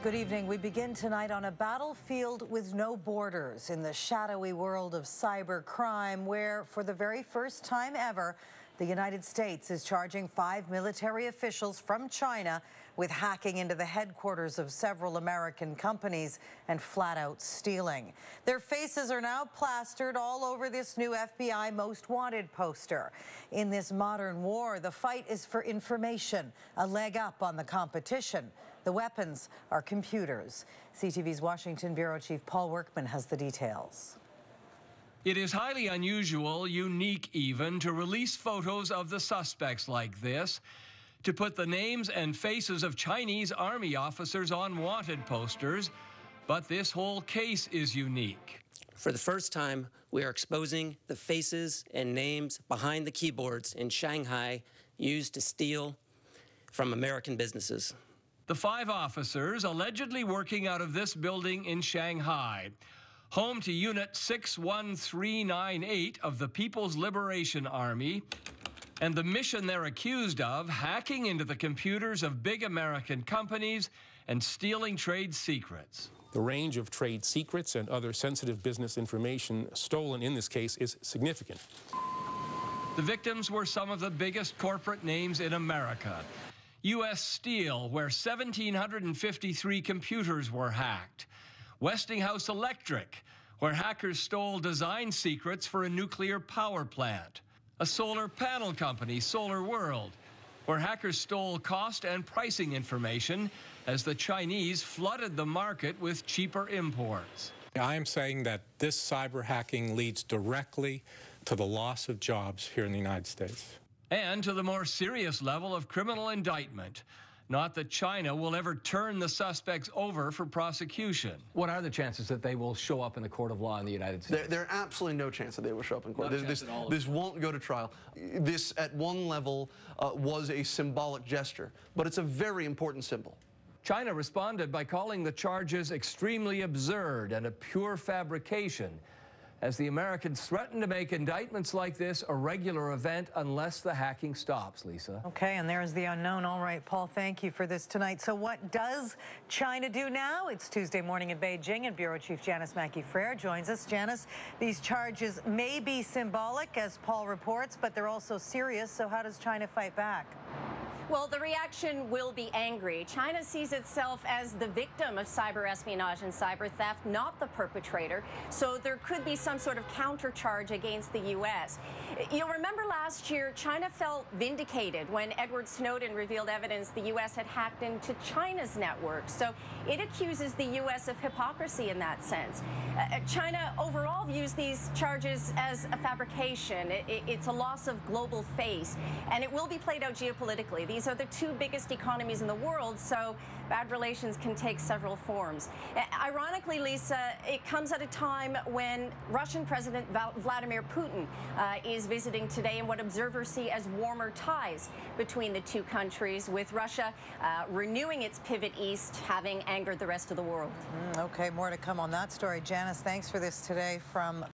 Good evening. We begin tonight on a battlefield with no borders in the shadowy world of cyber crime, where, for the very first time ever, the United States is charging five military officials from China with hacking into the headquarters of several American companies and flat out stealing. Their faces are now plastered all over this new FBI Most Wanted poster. In this modern war, the fight is for information, a leg up on the competition. The weapons are computers. CTV's Washington Bureau Chief Paul Workman has the details. It is highly unusual, unique even, to release photos of the suspects like this, to put the names and faces of Chinese army officers on wanted posters, but this whole case is unique. For the first time, we are exposing the faces and names behind the keyboards in Shanghai used to steal from American businesses. The five officers allegedly working out of this building in Shanghai, home to Unit 61398 of the People's Liberation Army, and the mission they're accused of hacking into the computers of big American companies and stealing trade secrets. The range of trade secrets and other sensitive business information stolen in this case is significant. The victims were some of the biggest corporate names in America, U.S. Steel, where 1,753 computers were hacked. Westinghouse Electric, where hackers stole design secrets for a nuclear power plant. A solar panel company, Solar World, where hackers stole cost and pricing information as the Chinese flooded the market with cheaper imports. I am saying that this cyber hacking leads directly to the loss of jobs here in the United States and to the more serious level of criminal indictment. Not that China will ever turn the suspects over for prosecution. What are the chances that they will show up in the court of law in the United States? There, there are absolutely no chance that they will show up in court. This, this, this, won't go to trial. This, at one level, uh, was a symbolic gesture, but it's a very important symbol. China responded by calling the charges extremely absurd and a pure fabrication as the Americans threaten to make indictments like this a regular event unless the hacking stops, Lisa. Okay, and there's the unknown. All right, Paul, thank you for this tonight. So what does China do now? It's Tuesday morning in Beijing, and Bureau Chief Janis Mackey-Frere joins us. Janis, these charges may be symbolic, as Paul reports, but they're also serious. So how does China fight back? Well, the reaction will be angry. China sees itself as the victim of cyber espionage and cyber theft, not the perpetrator. So there could be some sort of countercharge against the U.S. You'll remember last year, China felt vindicated when Edward Snowden revealed evidence the U.S. had hacked into China's network. So it accuses the U.S. of hypocrisy in that sense. Uh, uh, China overall views these charges as a fabrication. It, it, it's a loss of global face, and it will be played out geopolitically. These are the two biggest economies in the world, so bad relations can take several forms. Ironically, Lisa, it comes at a time when Russian President Vladimir Putin uh, is visiting today in what observers see as warmer ties between the two countries, with Russia uh, renewing its pivot east, having angered the rest of the world. Mm, okay, more to come on that story. Janis, thanks for this today from